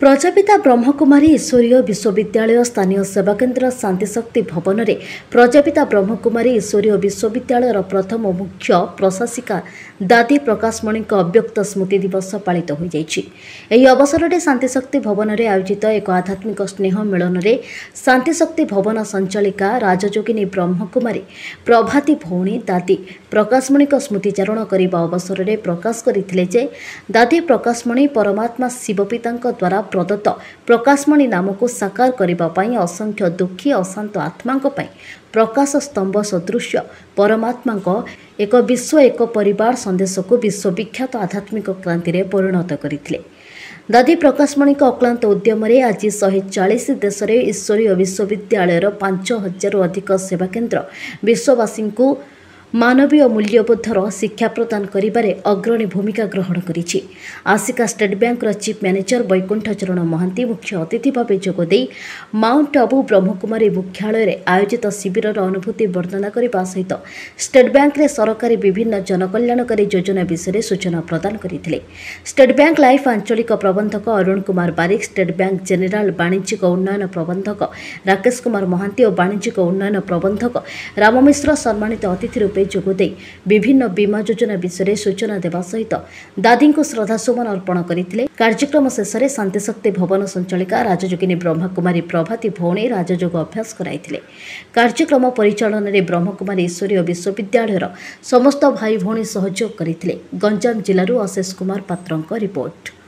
ପ୍ରଜାପିତା ବ୍ରହ୍ମକୁମାରୀ ଈଶ୍ୱରୀୟ ବିଶ୍ୱବିଦ୍ୟାଳୟ ସ୍ଥାନୀୟ ସେବାକେନ୍ଦ୍ର ଶାନ୍ତିଶକ୍ତି ଭବନରେ ପ୍ରଜାପିତା ବ୍ରହ୍ମକୁମାରୀ ଈଶ୍ୱରୀୟ ବିଶ୍ୱବିଦ୍ୟାଳୟର ପ୍ରଥମ ମୁଖ୍ୟ ପ୍ରଶାସିକା ଦାଦି ପ୍ରକାଶମଣିଙ୍କ ଅବ୍ୟକ୍ତ ସ୍ମୃତି ଦିବସ ପାଳିତ ହୋଇଯାଇଛି। ଏହି ଅବସରରେ ଶାନ୍ତିଶକ୍ତି ଭବନରେ ଆୟୋଜିତ ଏକ ଆଧ୍ୟାତ୍ମିକ ସ୍ନେହ ମିଳନରେ ଶାନ୍ତିଶକ୍ତି ଭବନ ସଞ୍ଚାଳିକା ରାଜଯୋଗିନୀ ବ୍ରହ୍ମକୁମାରୀ ପ୍ରଭାତୀ ଭଉଣୀ ଦାଦି ପ୍ରକାଶମଣିଙ୍କ ସ୍ମୃତିଚାରଣ କରିବା ଅବସରରେ ପ୍ରକାଶ କରିଥିଲେ ଯେ ଦାଦି ପ୍ରକାଶମଣି ପରମାତ୍ମା ଶିବପିତାଙ୍କ ଦ୍ୱାରା ପ୍ରଦତ୍ତ। ପ୍ରକାଶମଣି ନାମକୁ ସାକାର କରିବା ପାଇଁ ଅସଂଖ୍ୟ ଦୁଃଖୀ ଅଶାନ୍ତ ଆତ୍ମାଙ୍କ ପାଇଁ ପ୍ରକାଶ ସ୍ତମ୍ଭ ସଦୃଶ୍ୟ ପରମାତ୍ମାଙ୍କ ଏକ ବିଶ୍ୱ ଏକ ପରିବାର ସନ୍ଦେଶକୁ ବିଶ୍ୱବିଖ୍ୟାତ ଆଧ୍ୟାତ୍ମିକ କ୍ରାନ୍ତିରେ ପରିଣତ କରିଥିଲେ। ଦାଦି ପ୍ରକାଶମଣିଙ୍କ ଅକ୍ଲାନ୍ତ ଉଦ୍ୟମରେ ଆଜି ଶହେ ଚାଳିଶ ଦେଶରେ ଈଶ୍ୱରୀୟ ବିଶ୍ୱବିଦ୍ୟାଳୟର ପାଞ୍ଚ ହଜାରରୁ ଅଧିକ ସେବାକେନ୍ଦ୍ର ବିଶ୍ୱବାସୀଙ୍କୁ ମାନବୀୟ ମୂଲ୍ୟବୋଧର ଶିକ୍ଷା ପ୍ରଦାନ କରିବାରେ ଅଗ୍ରଣୀ ଭୂମିକା ଗ୍ରହଣ କରିଛି। ଆସିକା ଷ୍ଟେଟ୍ ବ୍ୟାଙ୍କର ଚିଫ୍ ମ୍ୟାନେଜର ବୈକୁଣ୍ଠ ଚରଣ ମହାନ୍ତି ମୁଖ୍ୟ ଅତିଥି ଭାବେ ଯୋଗଦେଇ ମାଉଣ୍ଟ ଆବୁ ବ୍ରହ୍ମକୁମାରୀ ମୁଖ୍ୟାଳୟରେ ଆୟୋଜିତ ଶିବିରର ଅନୁଭୂତି ବର୍ଣ୍ଣନା କରିବା ସହିତ ଷ୍ଟେଟ୍ ବ୍ୟାଙ୍କରେ ସରକାରୀ ବିଭିନ୍ନ ଜନକଲ୍ୟାଣକାରୀ ଯୋଜନା ବିଷୟରେ ସୂଚନା ପ୍ରଦାନ କରିଥିଲେ। ଷ୍ଟେଟ୍ ବ୍ୟାଙ୍କ ଲାଇଫ୍ ଆଞ୍ଚଳିକ ପ୍ରବନ୍ଧକ Arun Kumar Barik state bank general ବାଣିଜ୍ୟିକ ଉନ୍ନୟନ ପ୍ରବନ୍ଧକ ରାକେଶ କୁମାର ମହାନ୍ତି ଓ ବାଣିଜ୍ୟିକ ଉନ୍ନୟନ ପ୍ରବନ୍ଧକ ରାମ ମିଶ୍ର ସମ୍ମାନିତ ଅତିଥି ରୂପେ ଯୋଗଦେଇ ବିଭିନ୍ନ ବୀମା ଯୋଜନା ବିଷୟରେ ସୂଚନା ଦେବା ସହିତ ଦାଦିଙ୍କୁ ଶ୍ରଦ୍ଧାସୁମନ ଅର୍ପଣ କରିଥିଲେ। କାର୍ଯ୍ୟକ୍ରମ ଶେଷରେ ଶାନ୍ତିଶକ୍ତି ଭବନ ସଞ୍ଚାଳିକା ରାଜଯୋଗିନୀ ବ୍ରହ୍ମକୁମାରୀ ପ୍ରଭାତୀ ଭଉଣୀ ରାଜଯୋଗ ଅଭ୍ୟାସ କରାଇଥିଲେ। କାର୍ଯ୍ୟକ୍ରମ ପରିଚାଳନାରେ ବ୍ରହ୍ମକୁମାରୀ ଈଶ୍ୱରୀୟ ବିଶ୍ୱବିଦ୍ୟାଳୟର ସମସ୍ତ ଭାଇ ଭଉଣୀ ସହଯୋଗ କରିଥିଲେ। ଗଞ୍ଜାମ ଜିଲ୍ଲାରୁ ଅଶେଷ କୁମାର ପାତ୍ରଙ୍କ ରିପୋର୍ଟ।